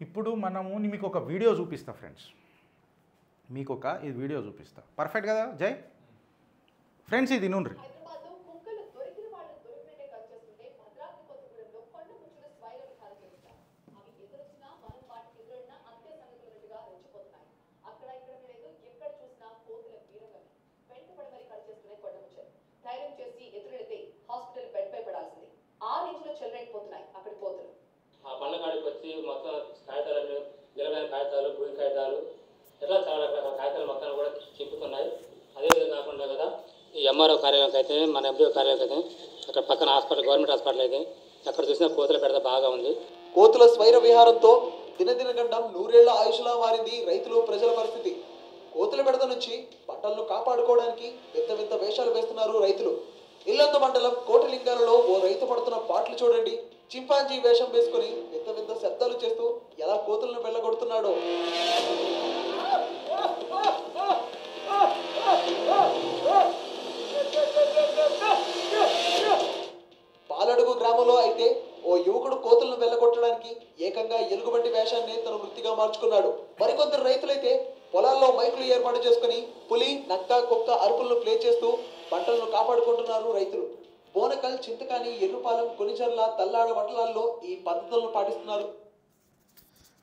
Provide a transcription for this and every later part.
ఇప్పుడు మనము మీకు ఒక వీడియో చూపిస్తా ఫ్రెండ్స్ మీకు ఒక ఇది వీడియో చూపిస్తా. పర్ఫెక్ట్ కదా జై? ఫ్రెండ్స్ ఇది నుండ్రి హాస్పిటల్ బెడ్ పై పడాల్సింది. ఆ రేంజ్లో చెలరేగిపోతున్నాయి అక్కడి ఆ పండ్ల కాడికి వచ్చి మొత్తం ఎంఆర్ఓ కార్యాలయంకి అయితే మన ఎండిఓ కార్యాలయం అయితే అక్కడ పక్కన హాస్పిటల్ గవర్నమెంట్ హాస్పిటల్ అయితే అక్కడ చూసినా కోతుల పెడత బాగా ఉంది. కోతుల స్వైర విహారంతో దినదిన గండం నూరేళ్ళ ఆయుష్లా మారింది రైతులు ప్రజల పరిస్థితి. కోతుల బెడద నుంచి పంటలను కాపాడుకోవడానికి పెద్ద పెద్ద వేషాలు వేస్తున్నారు రైతులు. ఇల్లంత మండలం కోటలింగాలలో ఓ రైతు పడుతున్న పాటలు చూడండి. చింపాంజీ వేషం వేసుకుని పెద్ద పెద్ద శబ్దాలు చేస్తూ ఎలా కోతులను వెళ్ళగొడుతున్నాడో. మార్చుకున్నాడు. మరికొందరు రైతులైతే పొలాల్లో మైకులు ఏర్పాటు చేసుకుని పులి నక్క కుక్క అరుపులను ప్లే చేస్తూ పంటలను కాపాడుకుంటున్నారు రైతులు. బోనకల్ చింతకాని ఎర్రుపాలెం కొనిచర్ల తల్లాడ మండలాల్లో ఈ పద్ధతులను పాటిస్తున్నారు.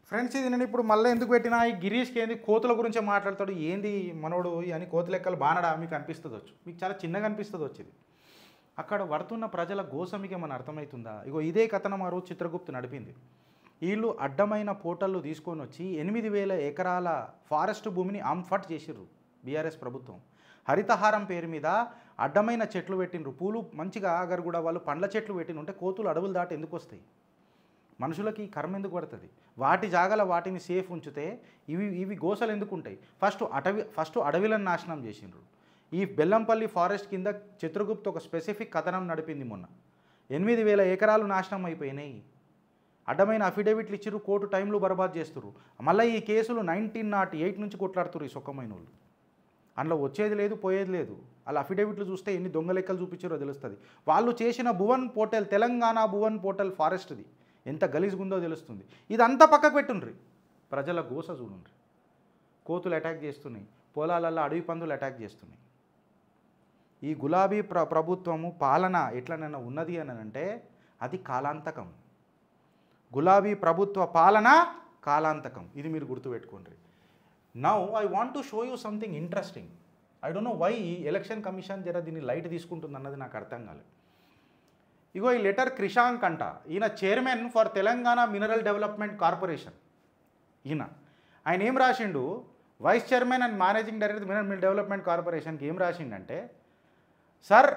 ఫ్రెండ్స్ ఇది నేను ఇప్పుడు మళ్ళీ ఎందుకు పెట్టినా ఈ గిరీష్కి ఏంది కోతుల గురించే మాట్లాడతాడు. ఏంది మనోడు అని కోతి లెక్కలు బానడా? మీకు అనిపిస్తుంది వచ్చు. మీకు చాలా చిన్నగా అనిపిస్తుంది వచ్చింది అక్కడ పడుతున్న ప్రజల గోసమికి ఏమైనా అర్థమవుతుందా ఇగో ఇదే కథనం ఆ రోజు చిత్రగుప్తు నడిపింది. వీళ్ళు అడ్డమైన పోటళ్ళు తీసుకొని వచ్చి ఎనిమిది వేల ఎకరాల ఫారెస్ట్ భూమిని అంఫట్ చేసిర్రు బీఆర్ఎస్ ప్రభుత్వం. హరితహారం పేరు మీద అడ్డమైన చెట్లు పెట్టిండ్రు. పూలు మంచిగా ఆగరు కూడా వాళ్ళు పండ్ల చెట్లు పెట్టినుంటే కోతులు అడవులు దాటి ఎందుకు వస్తాయి మనుషులకి కర్మ ఎందుకు పడుతుంది? వాటి జాగల వాటిని సేఫ్ ఉంచితే ఇవి ఇవి గోసలు ఎందుకు ఉంటాయి ఫస్ట్ అటవి ఫస్ట్ అడవిలను నాశనం చేసిండ్రు ఈ బెల్లంపల్లి ఫారెస్ట్ కింద చిత్రగుప్త ఒక స్పెసిఫిక్ కథనం నడిపింది మొన్న. ఎనిమిది వేల ఎకరాలు నాశనం అయిపోయినాయి. అడ్డమైన అఫిడవిట్లు ఇచ్చిర్రు కోర్టు టైంలు బర్బాద్ చేస్తుర్రు. మళ్ళీ ఈ కేసులు నైన్టీన్ నాట్ ఎయిట్ నుంచి కొట్లాడుతురు ఈ సొక్కమైన వాళ్ళు అందులో వచ్చేది లేదు పోయేది లేదు. వాళ్ళ అఫిడవిట్లు చూస్తే ఎన్ని దొంగ లెక్కలు చూపించారో తెలుస్తుంది. వాళ్ళు చేసిన భువన్ పోర్టల్ తెలంగాణ భువన్ పోర్టల్ ఫారెస్ట్ది ఎంత గలీజ్గుందో తెలుస్తుంది. ఇదంతా పక్కకు పెట్టుండ్రి. ప్రజల గోస చూడుండ్రి. కోతులు అటాక్ చేస్తున్నాయి. పొలాలల్లో అడవి పందులు అటాక్ చేస్తున్నాయి. ఈ గులాబీ ప్ర ప్రభుత్వము పాలన ఎట్లనైనా ఉన్నది అని అంటే అది కాలాంతకం. గులాబీ ప్రభుత్వ పాలన కాలాంతకం. ఇది మీరు గుర్తుపెట్టుకోండి. Now I want to show you something interesting I don't know why election commission జర దీన్ని లైట్ తీసుకుంటుంది అన్నది నాకు అర్థం కాలేదు. ఇగో ఈ లెటర్ క్రిషాంక్ అంట. ఈయన chairman for Telangana mineral development corporation ఈయన. ఆయన ఏం రాసిండు? Vice chairman and managing director mineral development కార్పొరేషన్కి ఏం రాసిండంటే sir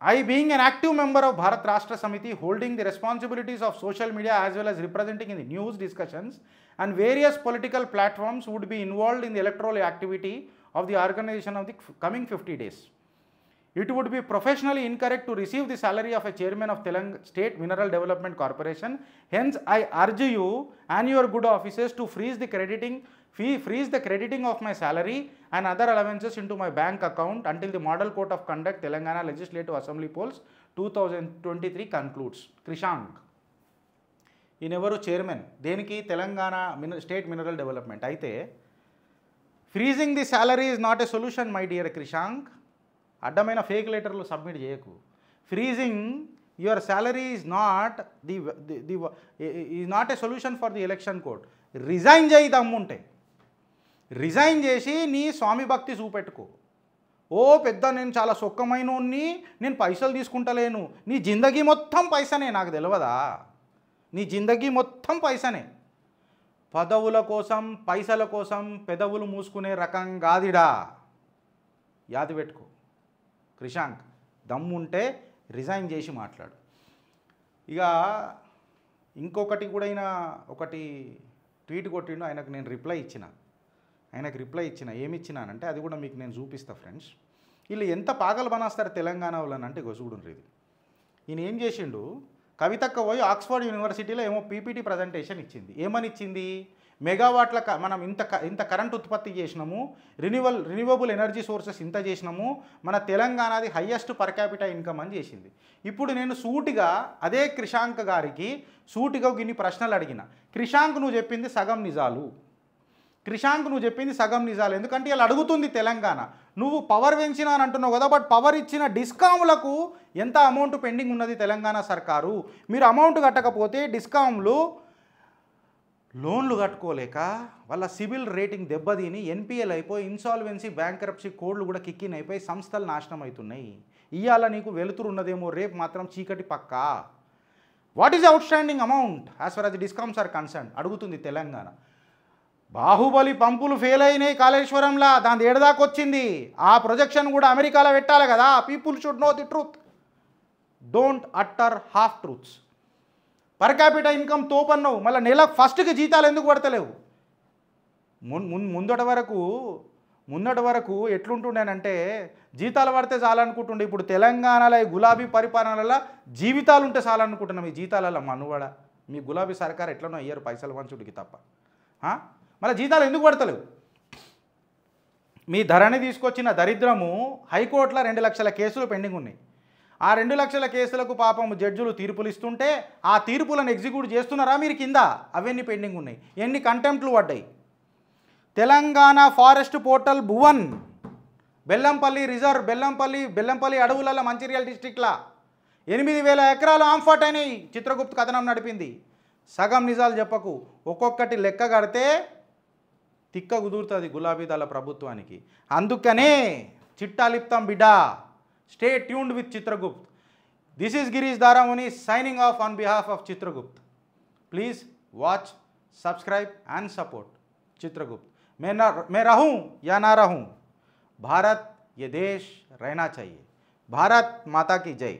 I being an active member of Bharat Rashtra Samiti holding the responsibilities of social media as well as representing in the news discussions and various political platforms would be involved in the electoral activity of the organization of the coming 50 days. It would be professionally incorrect to receive the salary of a chairman of Telang State Mineral Development Corporation. Hence, I urge you and your good offices to freeze the crediting fee freeze the crediting of my salary and other allowances into my bank account until the model court of conduct Telangana legislative assembly polls two thousand twenty three concludes Krishank ఈయన ఎవరు? Chairman దేనికి? తెలంగాణ మిన state mineral development అయితే freezing the salary is not a solution my dear Krishank అడ్డమైన fake లెటర్లు submit చేయకు. Freezing your salary is not the the is not a solution for the election court resign చేయి దమ్ముంటే. Resign చేసి నీ స్వామి భక్తి చూపెట్టుకో. ఓ పెద్ద నేను చాలా సొక్కమైనోన్ని నేను పైసలు తీసుకుంటలేను. నీ జిందగీ మొత్తం పైసనే నాకు తెలియదా నీ జిందగీ మొత్తం పైసనే. పదవుల కోసం పైసల కోసం పెదవులు మూసుకునే రకం కాదిడా? యాది పెట్టుకో. క్రిషాంక్ దమ్ముంటే రిజైన్ చేసి మాట్లాడు. ఇక ఇంకొకటి కూడా అయినా ఒకటి ట్వీట్ కొట్టిండు ఆయనకు నేను రిప్లై ఇచ్చిన. ఆయనకు రిప్లై ఇచ్చిన ఏమి ఇచ్చినానంటే అది కూడా మీకు నేను చూపిస్తా ఫ్రెండ్స్. వీళ్ళు ఎంత పాగలు బనాస్తారు తెలంగాణ వాళ్ళని అంటే ఇగో ఇది ఈయన ఏం చేసిండు? కవితక్క పోయి ఆక్స్ఫర్డ్ యూనివర్సిటీలో ఏమో పీపీటీ ప్రజెంటేషన్ ఇచ్చింది. ఏమని ఇచ్చింది? మెగావాట్ల క- మనం ఇంత క- ఇంత కరెంట్ ఉత్పత్తి చేసినాము రిన్యూవల్ రిన్యూవబుల్ ఎనర్జీ సోర్సెస్ ఇంత చేసినాము మన తెలంగాణది హయ్యెస్ట్ పర్ క్యాపిటల్ ఇన్కమ్ అని చేసింది. ఇప్పుడు నేను సూటిగా అదే క్రిషాంక్ గారికి సూటిగా గిన్ని ప్రశ్నలు అడిగిన. క్రిషాంక్ నువ్వు చెప్పింది సగం నిజాలు. క్రిషాంక్ నువ్వు చెప్పింది సగం నిజాలు. ఎందుకంటే ఇలా అడుగుతుంది తెలంగాణ. నువ్వు పవర్ పెంచినా అని అంటున్నావు కదా బట్ పవర్ ఇచ్చిన డిస్కామ్లకు ఎంత అమౌంట్ పెండింగ్ ఉన్నది తెలంగాణ సర్కారు? మీరు అమౌంట్ కట్టకపోతే డిస్కామ్లు లోన్లు కట్టుకోలేక వాళ్ళ సివిల్ రేటింగ్ దెబ్బతిని ఎన్పిఎల్ అయిపోయి ఇన్సాల్వెన్సీ బ్యాంకరప్సీ కోడ్లు కూడా కిక్కిన్ అయిపోయి సంస్థలు నాశనం అవుతున్నాయి. ఇవాళ నీకు వెలుతురు ఉన్నదేమో రేపు మాత్రం చీకటి పక్కా. What is outstanding amount as for us discoms are concern అడుగుతుంది తెలంగాణ. బాహుబలి పంపులు ఫెయిల్ అయినాయి కాళేశ్వరంలా. దాని ఏడదాకా వచ్చింది. ఆ ప్రొజెక్షన్ కూడా అమెరికాలో పెట్టాలి కదా. People should know the truth don't utter half truths per capital income తోపన్నావు. మళ్ళీ నెల ఫస్ట్కి జీతాలు ఎందుకు పడతలేవు? మున్ మున్ ముందట వరకు ముందట వరకు ఎట్లుంటుండేనంటే జీతాలు పడితే చాలనుకుంటుండే. ఇప్పుడు తెలంగాణలో ఈ గులాబీ పరిపాలనలో జీవితాలు ఉంటే చాలనుకుంటున్నాం. ఈ జీతాలలో మనువడ. మీ గులాబీ సర్కార్ ఎట్లనో అయ్యారు పైసలు వంచుడికి తప్ప. మళ్ళీ జీతాలు ఎందుకు పడతలేవు? మీ ధరని తీసుకొచ్చిన దరిద్రము హైకోర్టులో రెండు లక్షల కేసులు పెండింగ్ ఉన్నాయి. ఆ రెండు లక్షల కేసులకు పాపం జడ్జులు తీర్పులు ఇస్తుంటే ఆ తీర్పులను ఎగ్జిక్యూట్ చేస్తున్నారా మీరు కింద? అవన్నీ పెండింగ్ ఉన్నాయి. ఎన్ని కంటెంప్ట్లు పడ్డాయి? Telangana forest portal Bhuvan Bellampalli reserve Bellampalli Bellampalli అడవులలో మంచిర్యాల డిస్టిక్లా ఎనిమిది వేల ఎకరాలు ఆంఫర్ట్ అయినాయి చిత్రగుప్త కథనం నడిపింది. సగం నిజాలు చెప్పకు. ఒక్కొక్కటి లెక్క కడితే తిక్క కుదురుతుంది గులాబీ దళ ప్రభుత్వానికి అందుకనే చిట్టాలిప్తం బిడ్డా stay tuned with Chitragupt this is Girish Daramuni signing off on behalf of Chitragupt please watch subscribe and support Chitragupt मैं ना मैं रहूं या ना रहूं भारत ये देश रहना चाहिए भारत माता की जय